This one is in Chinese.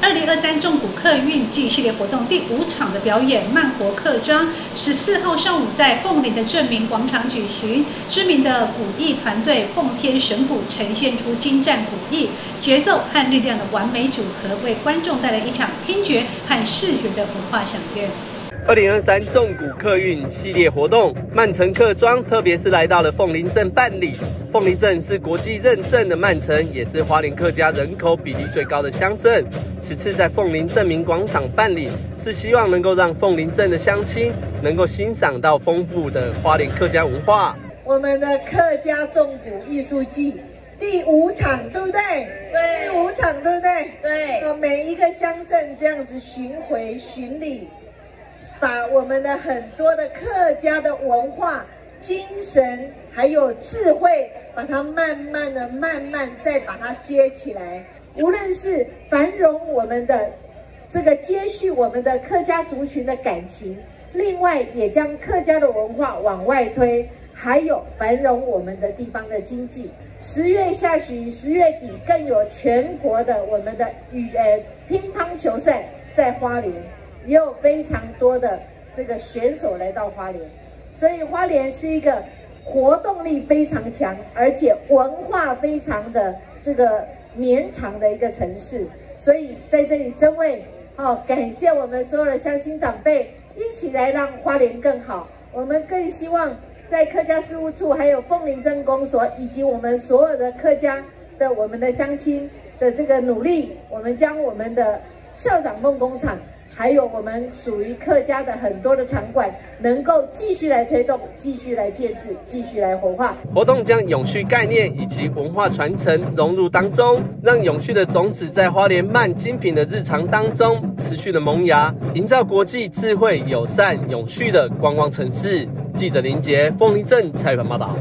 二零二三重谷客运季系列活动第五场的表演《慢活客庄》，十四号上午在凤林的镇民广场举行。知名的鼓艺团队凤天神鼓呈现出精湛鼓艺节奏和力量的完美组合，为观众带来一场听觉和视觉的文化享乐。二零二三重古客运系列活动，曼城客庄，特别是来到了凤林镇办理。凤林镇是国际认证的曼城，也是花莲客家人口比例最高的乡镇。此次在凤林镇民广场办理，是希望能够让凤林镇的乡亲能够欣赏到丰富的花莲客家文化。我们的客家重古艺术季第五场，对不对？对。第五场，对不对？对。每一个乡镇这样子巡回巡礼。把我们的很多的客家的文化、精神还有智慧，把它慢慢的、慢慢再把它接起来。无论是繁荣我们的这个接续我们的客家族群的感情，另外也将客家的文化往外推，还有繁荣我们的地方的经济。十月下旬、十月底更有全国的我们的羽呃乒乓球赛在花莲。也有非常多的这个选手来到花莲，所以花莲是一个活动力非常强，而且文化非常的这个绵长的一个城市。所以在这里，真为哦感谢我们所有的乡亲长辈一起来让花莲更好。我们更希望在客家事务处、还有凤林镇公所以及我们所有的客家的我们的乡亲的这个努力，我们将我们的校长梦工厂。还有我们属于客家的很多的场馆，能够继续来推动，继续来建制，继续来活化。活动将永续概念以及文化传承融入当中，让永续的种子在花莲慢精品的日常当中持续的萌芽，营造国际智慧、友善、永续的观光城市。记者林杰，凤梨镇采访报道。